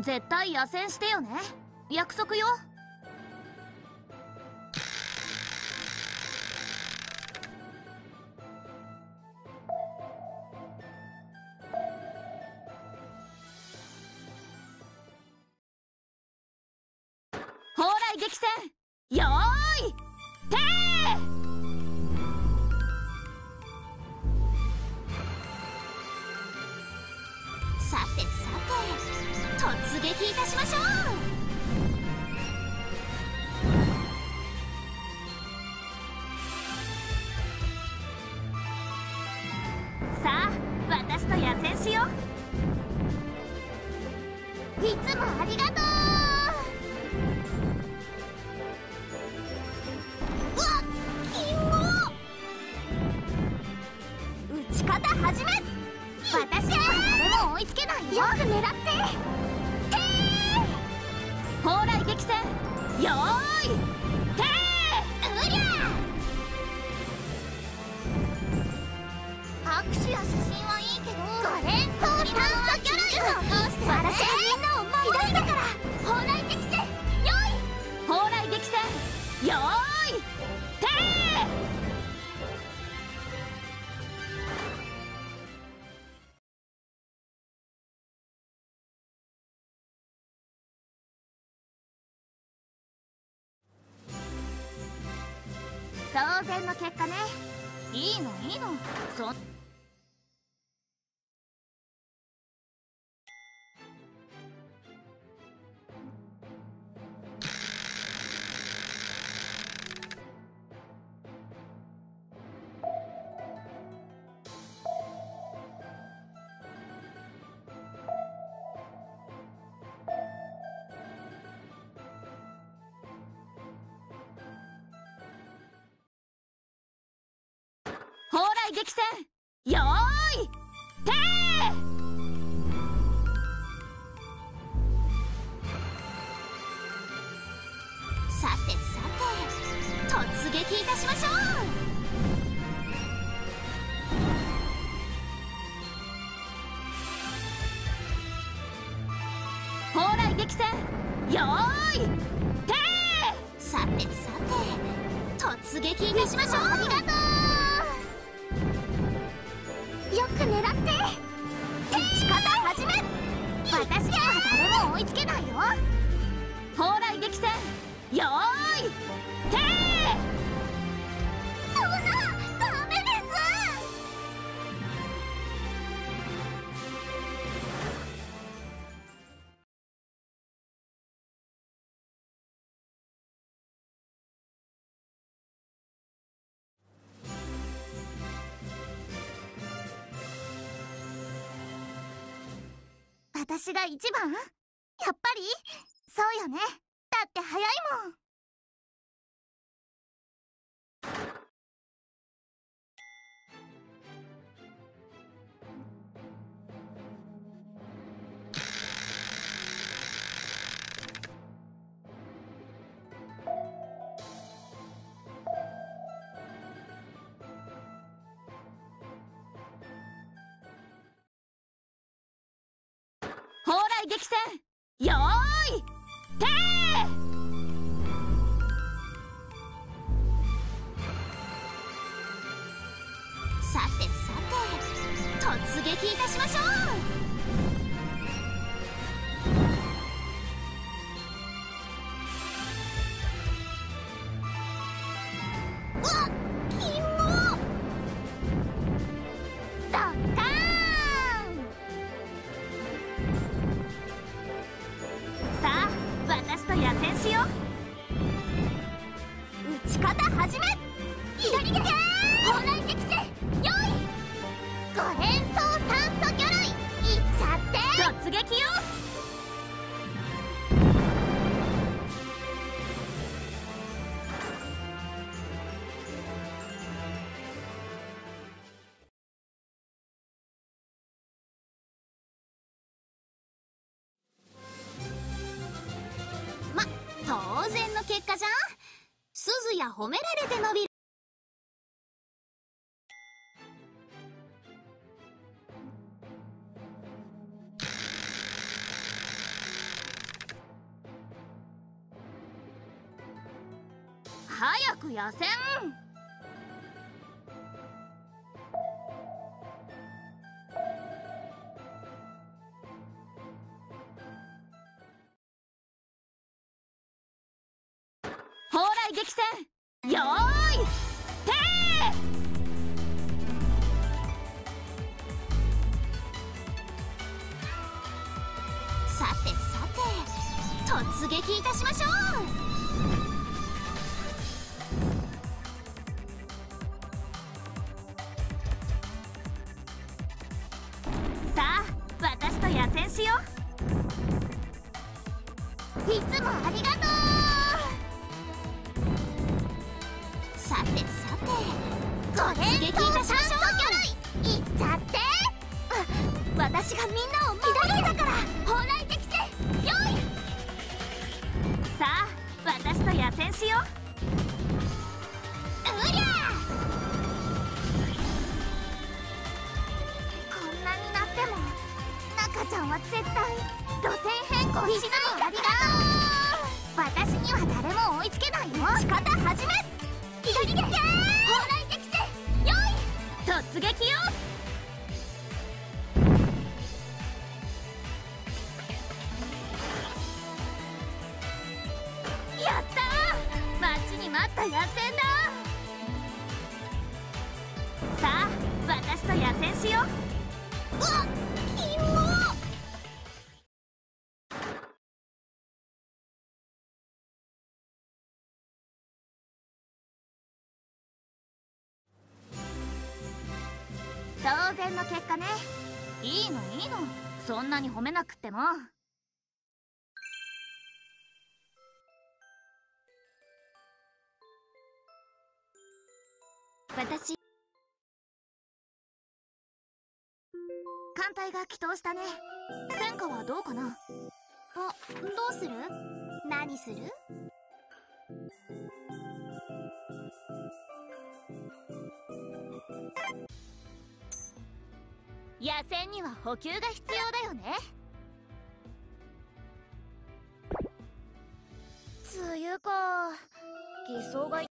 絶対野戦してよね。約束よ。蓬莱激戦。よーい。てさてさて。突撃いたしましょう。さあ私と野戦しよいつもありがとううわっキモ打ち方始め。私には誰も追いつけないよ。よく狙ってよーいてーうりゃ握手や写真はいいけど五連装炭素魚類を通してね私はみんなを守るだから蓬莱激戦よい蓬莱激戦よーい。当然の結果ね。いいのいいの。そ蓬激戦。よーい。てさてさて突撃いたしましょう。蓬莱激戦よーいてさてさて突撃いたしましょう。ありがとう私には誰も追いつけないよ。蓬莱激戦。よー私が一番？やっぱり？そうよね。だって早いもん。蓬莱激戦よーいてさてさて突撃いたしましょう。方始め左手蓬莱激戦よい五連装酸素魚類いっ！ちゃって突撃よ鈴や褒められて伸びる。早く痩せん蓬莱激戦よーいてさてさて突撃いたしましょう。さあ私と野戦しよう。いつもありがとう。さてさてご連撃いたしましょういっちゃって私がみんなを守るんだから蓬莱適正よい。さあ私と野戦しよううりゃこんなになっても中ちゃんは絶対路線変更しない。ありがとう私には誰も追いつけないよ。仕方始め左で蓬莱適正よ突撃よやったー。待ちに待った野戦ださあ私と野戦しよう。うわっ当然の結果ね。いいのいいの。そんなに褒めなくっても。私。艦隊が祈祷したね。戦果はどうかな？あどうする？何する？野戦には補給が必要だよね。梅雨か。偽装が